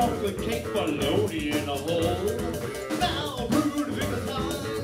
chocolate cake baloney in a hole. Now, rude because I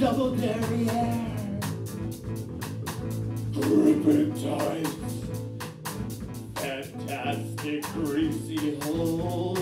double barrier. Repentized, fantastic greasy hole.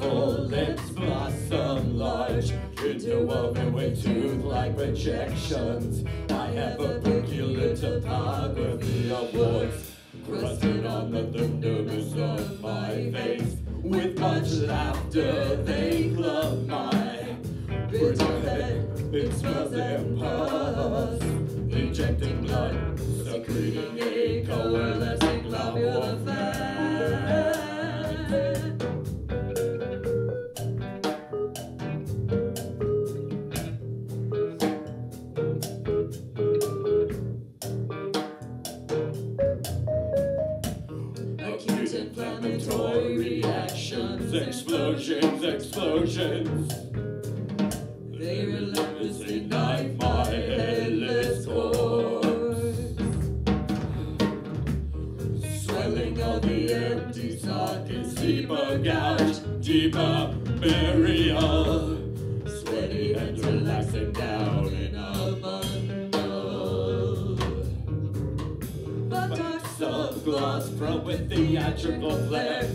Beautiful lips blossom large, interwoven with tooth-like projections. I have a peculiar topography of woods, crusted on the thunderous of my face. With much laughter, they club my brittle head. It smells pus, explosions. They relentlessly knife my headless corpse. Swelling of the empty sockets, deeper gouge, deeper burial. Sweaty hands relaxing down in a bundle. Buttocks of gloss from with theatrical flair.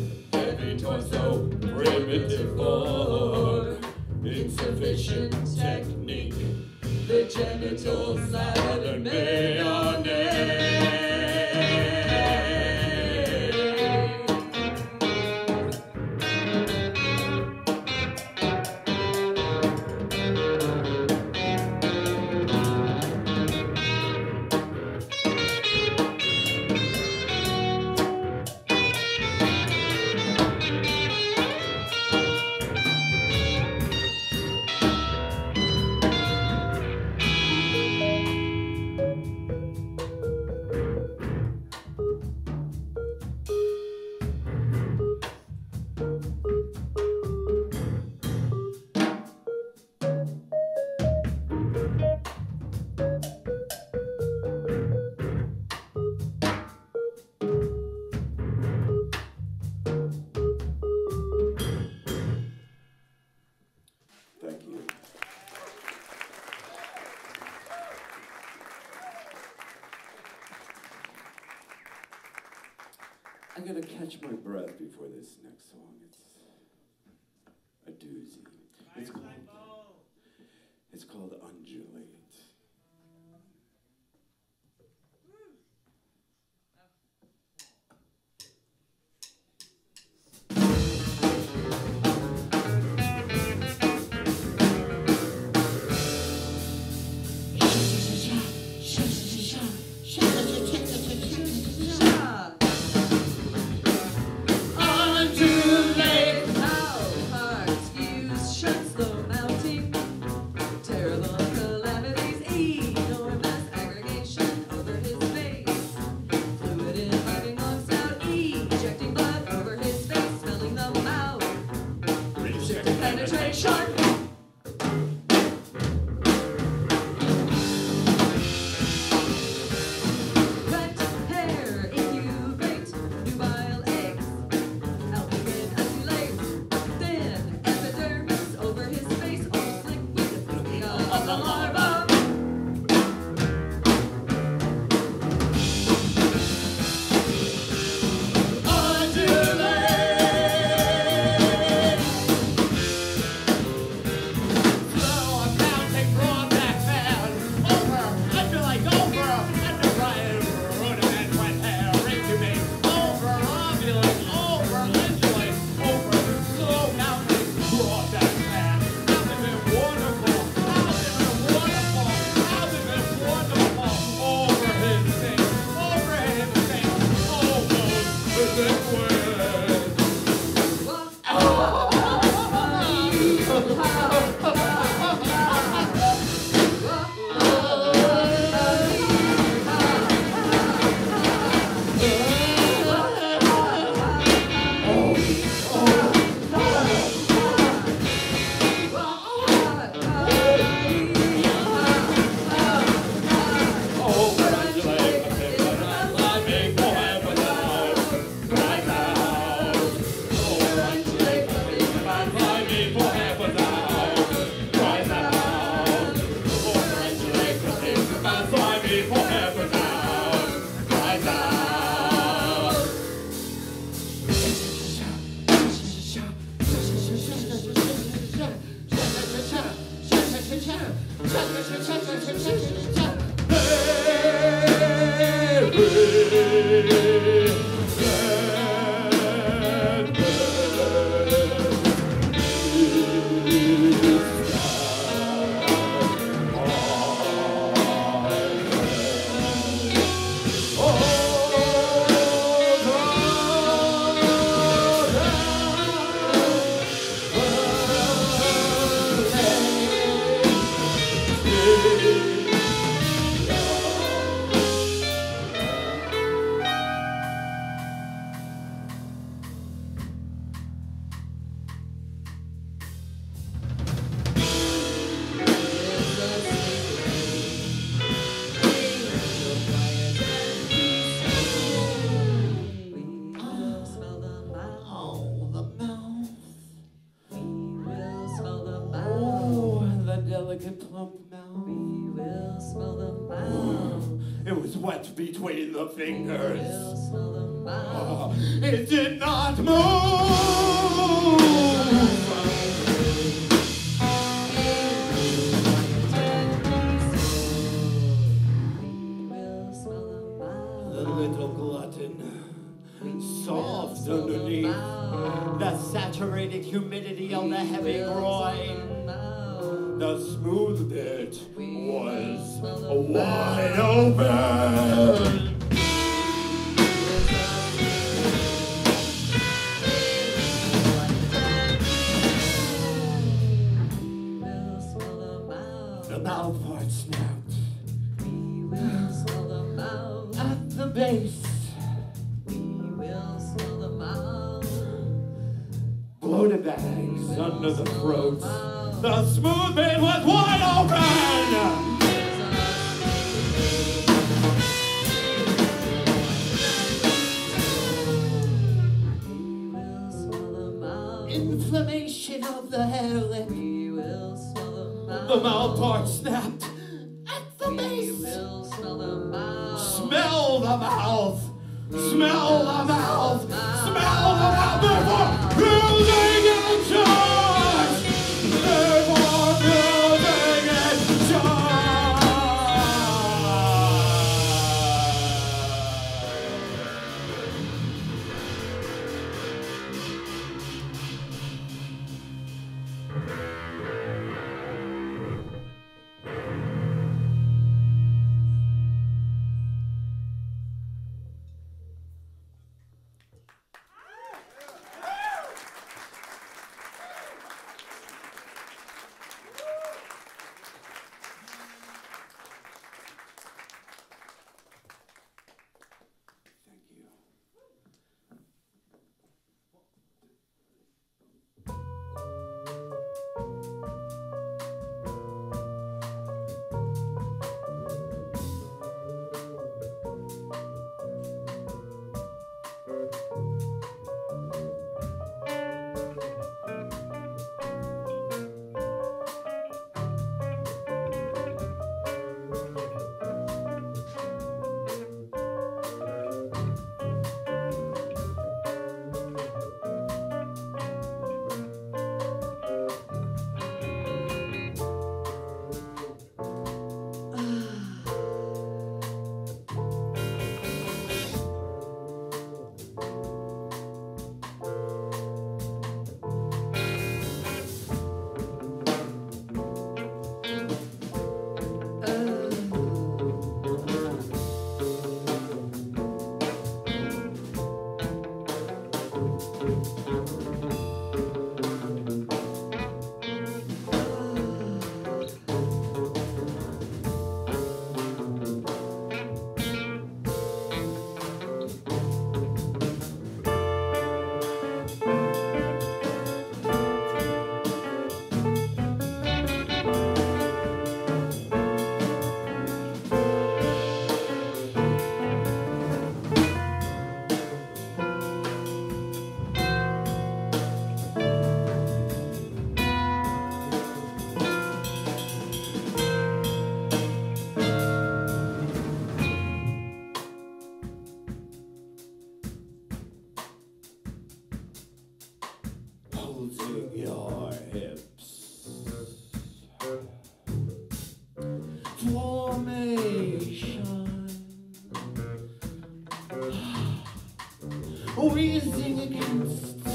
Before this next song. It's a doozy. The fingers. We'll smell the mouth. Oh, it did not move. The little glutton, soft underneath the saturated humidity on the heavy groin. The smooth bit was wide open. Pulsing your hips. Formation. wheezing against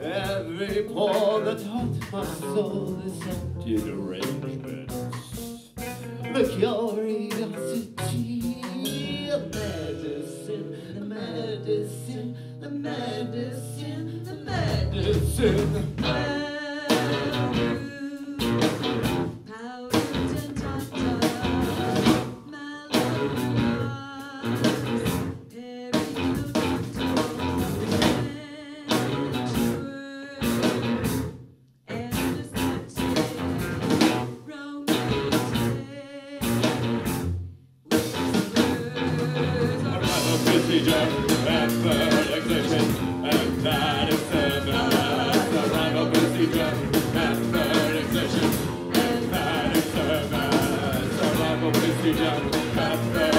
every pore that haunt my soul is empty arrangements. White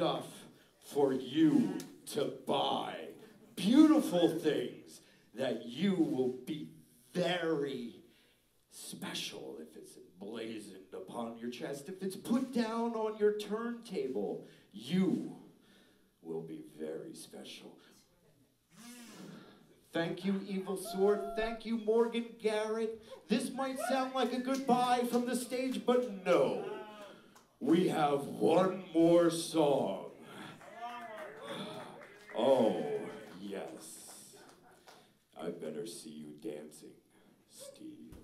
stuff for you to buy. Beautiful things that you will be very special if it's emblazoned upon your chest. If it's put down on your turntable, you will be very special. Thank you, Evil Sword. Thank you, Morgan Garrett. This might sound like a goodbye from the stage, but no. We have one more song. Oh, yes. I better see you dancing, Steve.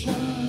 Gestation.